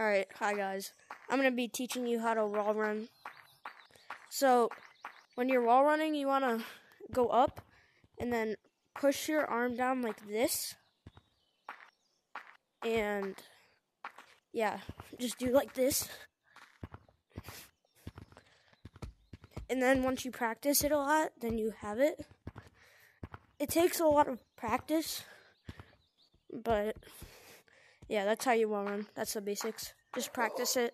Alright, hi guys. I'm going to be teaching you how to wall run. So, when you're wall running, you want to go up and then push your arm down like this. And, yeah, just do like this. And then once you practice it a lot, then you have it. It takes a lot of practice, but yeah, that's how you wall run. That's the basics. Just practice it.